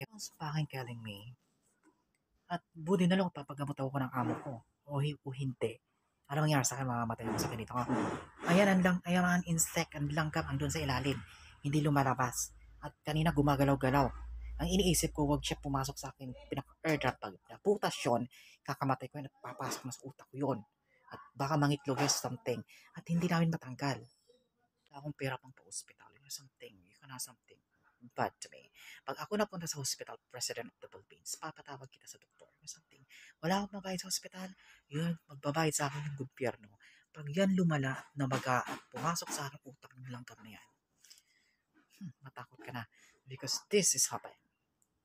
Someone's fucking killing me. At buti na lang papagamot ako ng amo ko. O, o hindi. Ano mangyari sa akin, mamamatay ako sa ganito. Ayan, ang lang, ayan ang insect, ang langgam, andun sa ilalim. Hindi lumalabas. At kanina gumagalaw-galaw. Ang iniisip ko, wag siya pumasok sa akin. Pinaka-airdrop pag naputas yun, kakamatay ko yun at papasok na utak ko yun. At baka mangitlog or something. At hindi namin matanggal. Wala akong pera pang pa-hospital. Or something. You can something bad to me. Pag ako napunta sa hospital, President of the Philippines, papatawag kita sa doktor or something. Wala akong mabayad sa hospital, yun, magbabayad sa akin yung gobyerno. Pag yan lumala na maga at pumasok sa akin utak ng langgam na yan, hmm, matakot ka na. Because this is happening.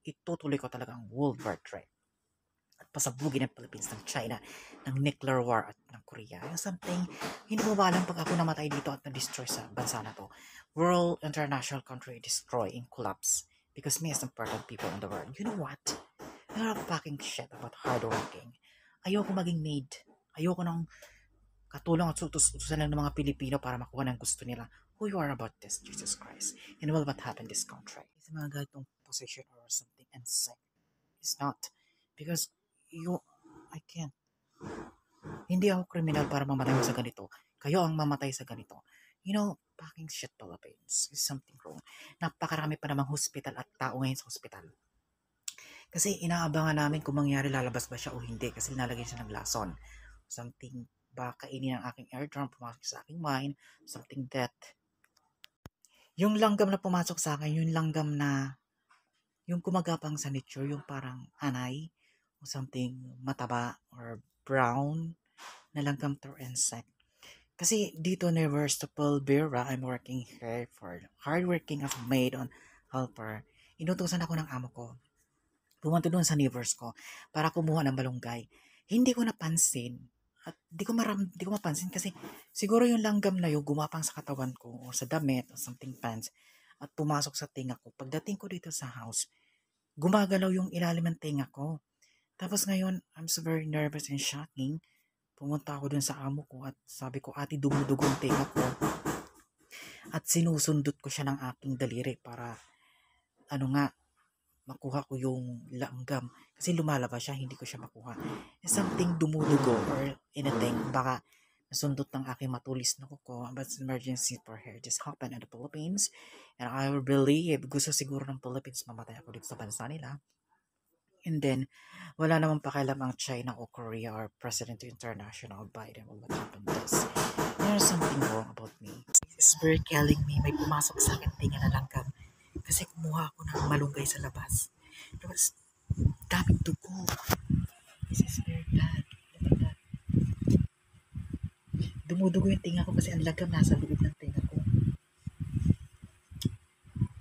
Itutuloy ko talaga ang World War III. Pasabugin ng Philippines ng China, ng nuclear war at ng Korea. Yung something, hindi mo ba alam pag ako namatay dito at na-destroy sa bansa na to, world international country destroy and collapse because me as important people in the world. You know what? I don't fucking shit about hard working. Ayoko maging maid. Ayoko ng katulong at utos-utusan lang ng mga Pilipino para makuha ng gusto nila. Who you are about this, Jesus Christ? And well, what happened this country? Is mga ganitong position or something insane. It's not. Because you, I can't. Hindi ako kriminal para mamatay sa ganito. Kayo ang mamatay sa ganito. You know, fucking shit Philippines. Is something wrong. Napakarami pa namang hospital at tao ngayon sa hospital. Kasi inaabangan namin kung mangyari lalabas ba siya o hindi kasi nalagyan siya ng lason. Something ba kainin ang aking airdrum, pumasok sa aking mind, something that. Yung langgam na pumasok sa akin, yung langgam na yung kumagapang sa nature, yung parang anay, something mataba or brown na langgam to insect. Kasi dito ni Versatile Vera, I'm working here for hardworking as maid on helper. Inutusan ako ng amo ko. Pumunta doon sa neighbors ko para kumuha ng balunggay. Hindi ko napansin at di ko maram, di ko mapansin kasi siguro yung langgam na yung gumapang sa katawan ko o sa damit o something pants at pumasok sa tinga ko. Pagdating ko dito sa house, gumagalaw yung ilalim ng tinga ko. Tapos ngayon, I'm so very nervous and shocking pumunta ako dun sa amo ko at sabi ko, ate, dumudugo ang tenga ko. At sinusundot ko siya ng aking daliri para, ano nga, makuha ko yung langgam. Kasi lumalabas siya, hindi ko siya makuha. Something dumudugo or anything, baka nasundot ng aking matulis na kuko. But emergency for her just happened in the Philippines. And I will believe, gusto siguro ng Philippines, mamatay ako dito sa bansa nila. And then, wala namang pakialam ang China o Korea or President International Biden or what happened this. There's something wrong about me. Very killing me. May pumasok sa akin tinga na langgam. Kasi kumuha ako ng malunggay sa labas. Tapos, daming dugo. This is very bad. Dumudugo yung tinga ko kasi ang lagam nasa loob ng tinga ko.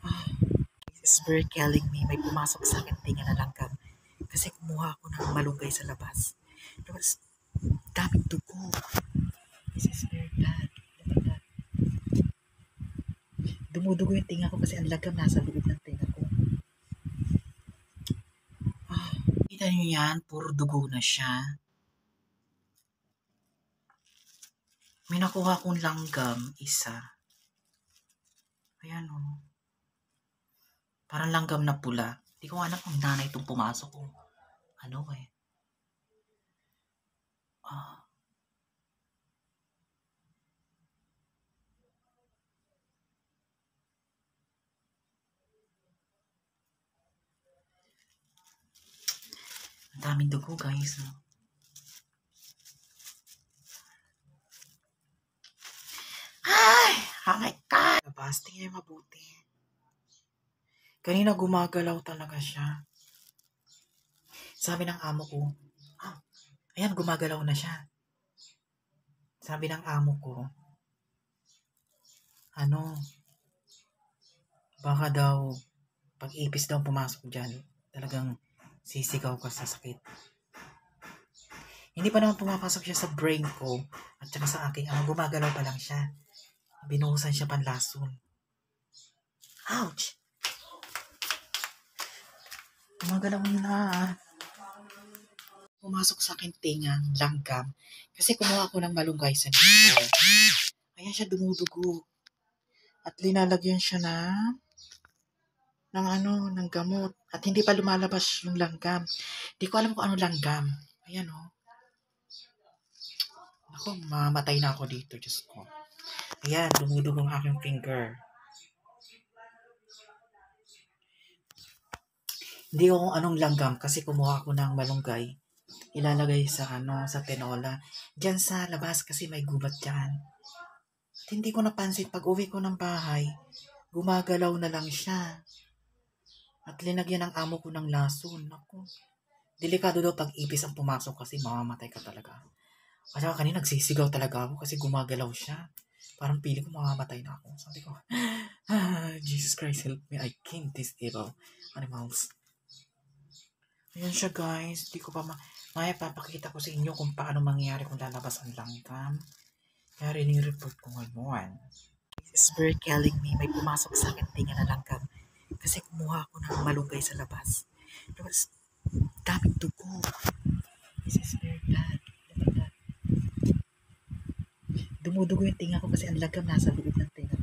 Ah, it's very killing me. May pumasok sa akin tinga na langgam. Kasi kumuha ako ng malunggay sa labas. Tapos, daming dugo. This is very bad. Dumudugo yung tinga ko kasi ang lagam nasa loob ng tinga ko. Ah, kita niyo yan? Puro dugo na siya. May nakuha kong langgam, isa. Ayan o. Oh. Parang langgam na pula. Hindi ko alam kung nanay itong pumasok ko. Ano eh. Ah. Ang daming dugo guys. Oh. Ay! Oh my God! Labas, tingnan mabuti. Kanina gumagalaw talaga siya. Sabi ng amo ko, ah, ayan, gumagalaw na siya. Sabi ng amo ko, ano, baka daw, pag ipis daw pumasok dyan, talagang sisigaw ka sa sakit. Hindi pa naman pumapasok siya sa brain ko at saka sa aking ano, gumagalaw pa lang siya. Binuhusan siya panlason. Ouch! Gumagalaw na. Pumasok sa akin tingang langgam kasi kumuha ako ng malunggay sa nito. Ayan siya dumudugo. At linalagyan siya na ng ano, ng gamot. At hindi pa lumalabas yung langgam. Di ko alam kung ano langgam. Ayan oh. Ako, mamatay na ako dito. Diyos ko. Ayan, dumudugong aking finger. Hindi ko kung anong langgam kasi kumuha ako ng malunggay. Ilalagay sa ano, sa tinola. Diyan sa labas kasi may gubat dyan. At hindi ko napansin pag uwi ko ng bahay, gumagalaw na lang siya. At linagyan ng amo ko ng lason. Ako. Delikado daw pag ipis ang pumasok kasi mamamatay ka talaga. At saka kanina nagsisigaw talaga ako kasi gumagalaw siya. Parang pili ko mamamatay na ako. Sabi ko, ah, Jesus Christ help me. I can't this evil animals. Ayan siya guys. Di ko pa ma... Maya papakita ko sa inyo kung paano mangyayari kung lalabas ang langgam. Kaya rin-report ko ngayon. Is very killing me. May pumasok sa akin tinga na langgam. Kasi kumuha ako ng malunggay sa labas. Tapos, daming dugo. Look at that. Dumudugo yung tinga ko kasi ang langgam nasa loob ng tinga.